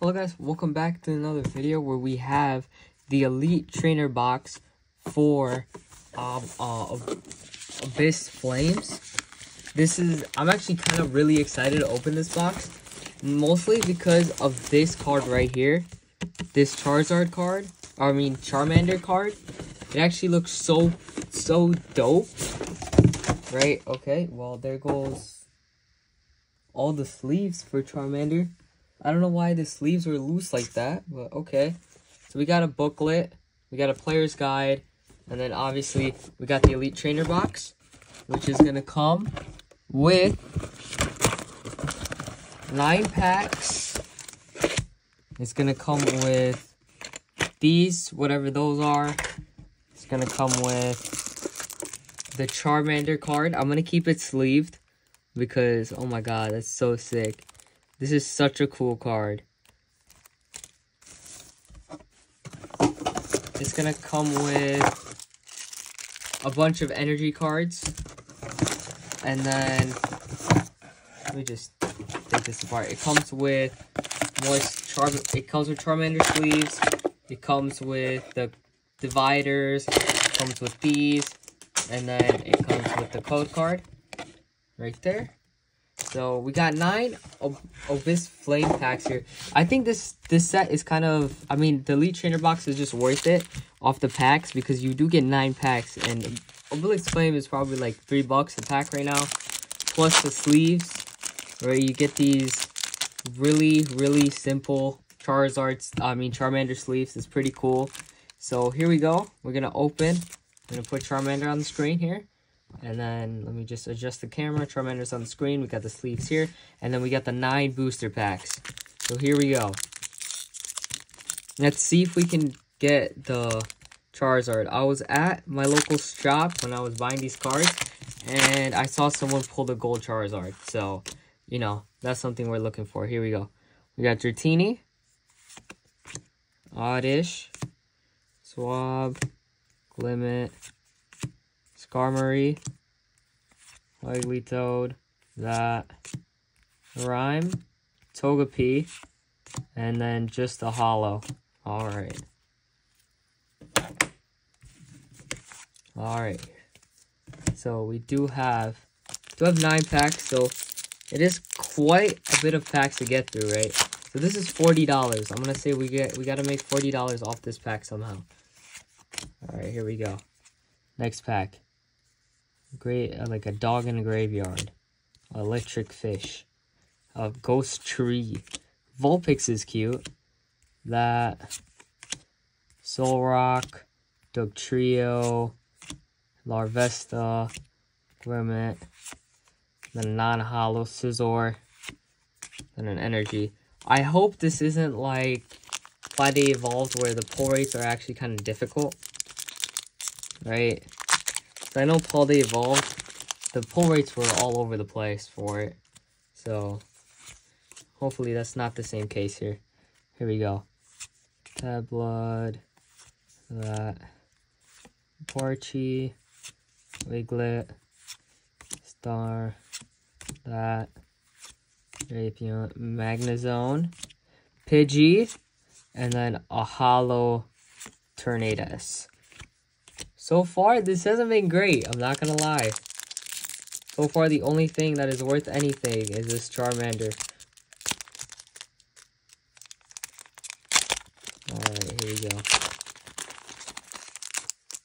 Hello guys, welcome back to another video where we have the Elite Trainer box for um, uh, Abyss Flames. This is, I'm actually kind of really excited to open this box, mostly because of this card right here, this Charizard card, I mean Charmander card. It actually looks so, so dope, right? Okay, well there goes all the sleeves for Charmander. I don't know why the sleeves were loose like that, but okay. So we got a booklet, we got a player's guide, and then obviously we got the Elite Trainer box, which is going to come with nine packs. It's going to come with these, whatever those are. It's going to come with the Charmander card. I'm going to keep it sleeved because, oh my god, that's so sick. This is such a cool card. It's gonna come with a bunch of energy cards. And then, let me just take this apart. It comes with more Char it comes with Charmander sleeves. It comes with the dividers. It comes with these. And then it comes with the code card. Right there. So we got nine of, Abyss Flame packs here. I think this this set is kind of, I mean, the Elite Trainer box is just worth it off the packs because you do get nine packs. And Abyss Flame is probably like three bucks a pack right now. Plus the sleeves, where you get these really, really simple Charizards, I mean Charmander sleeves. It's pretty cool. So here we go. We're to open. I'm to put Charmander on the screen here. And then let me just adjust the camera. Charmander's on the screen. We got the sleeves here. And then we got the nine booster packs. So here we go. Let's see if we can get the Charizard. I was at my local shop when I was buying these cards. And I saw someone pull the gold Charizard. So, you know, that's something we're looking for. Here we go. We got Dratini. Oddish. Swab. Glimmet. Skarmory, Wigglytoad, that, Rhyme, Togepi, and then just a holo. Alright. Alright. So we do have do have nine packs, so it is quite a bit of packs to get through, right? So this is forty dollars. I'm gonna say we get we gotta make forty dollars off this pack somehow. Alright, here we go. Next pack. Great, like a dog in a graveyard. Electric fish. A ghost tree. Vulpix is cute. That. Solrock. Dugtrio. Larvesta. Glimmet. Then a non-hollow Scizor. Then an energy. I hope this isn't like Paldea Evolved where the pull rates are actually kind of difficult. Right? I know Paldea Evolved, the pull rates were all over the place for it. So, hopefully that's not the same case here. Here we go. Tadbulb, that, Parchi, Wiglett, Star, that, Rapion, Magnezone, Pidgey, and then a Holo Tornadus. So far, this hasn't been great. I'm not gonna lie. So far, the only thing that is worth anything is this Charmander. Alright, here we go.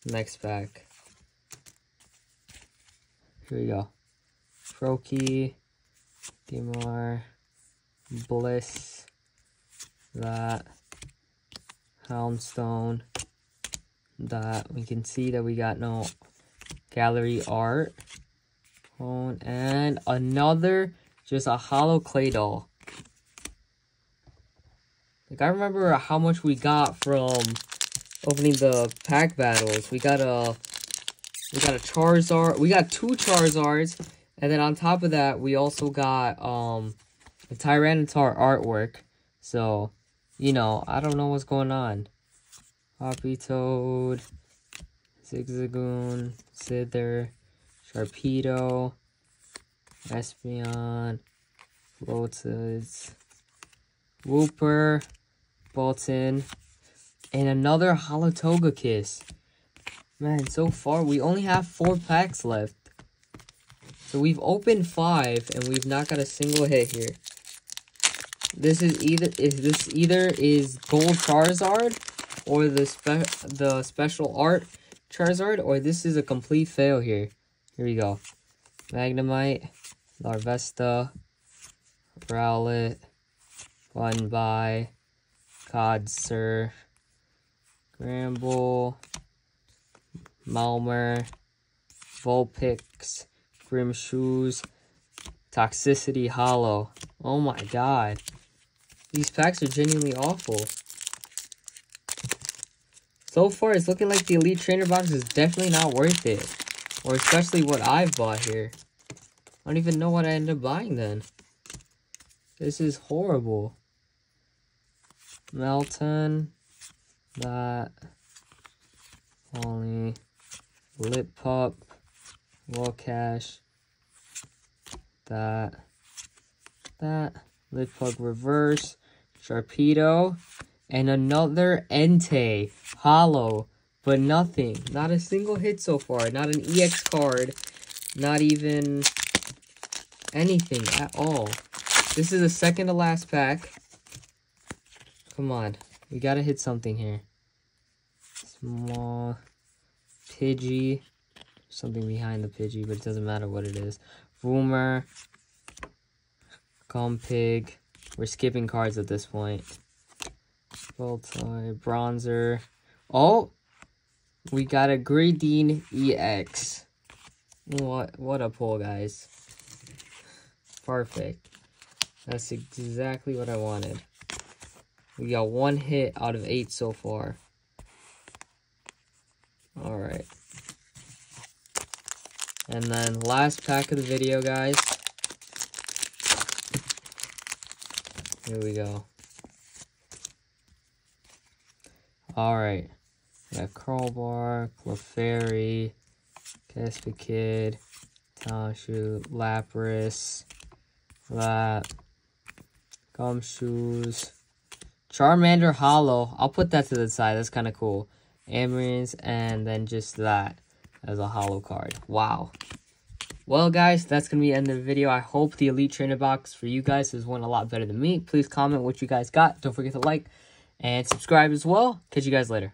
Next pack. Here we go. Froakie, Dimar, Bliss, that, Houndstone, that we can see that we got no gallery art. And another just a holo clay doll. Like i remember how much we got from opening the pack battles. We got a we got a charizard we got two charizards and then on top of that we also got um the tyranitar artwork. So you know i don't know what's going on Toad, Zigzagoon, Scyther, Sharpedo, Espeon, Lotus, Wooper, Bolton, and another Holo Kiss. Man, so far we only have four packs left. So we've opened five and we've not got a single hit here. This is either is this either is Gold Charizard or the spe the special art Charizard or this is a complete fail here. Here we go. Magnemite, Larvesta, Rowlet, Funby, Codsir, Gramble, Malmer, Vulpix, Grimshoes, Toxtricity Holo. Oh my god. These packs are genuinely awful. So far, it's looking like the Elite Trainer box is definitely not worth it. Or especially what I've bought here. I don't even know what I ended up buying then. This is horrible. Meltan. That. Only. Lip Pup. Cash. That. That. Lip Pup Reverse. Sharpedo. And another Entei. Holo. But nothing. Not a single hit so far. Not an EX card. Not even anything at all. This is the second to last pack. Come on. We gotta hit something here. Small. Pidgey. Something behind the Pidgey, but it doesn't matter what it is. Rumor. Compig. We're skipping cards at this point. Voltoy. Bronzor. Oh! We got a Greedent EX. What, what a pull, guys. Perfect. That's exactly what I wanted. We got one hit out of eight so far. Alright. And then last pack of the video, guys. Here we go. Alright. We got Crowbar, Clefairy, Kid, Talshoot, Lapras, Lap, Gumshoos, Charmander Holo. I'll put that to the side. That's kind of cool. Amarines, and then just that as a holo card. Wow. Well, guys, that's going to be the end of the video. I hope the Elite Trainer box for you guys has went a lot better than me. Please comment what you guys got. Don't forget to like and subscribe as well. Catch you guys later.